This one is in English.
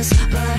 us,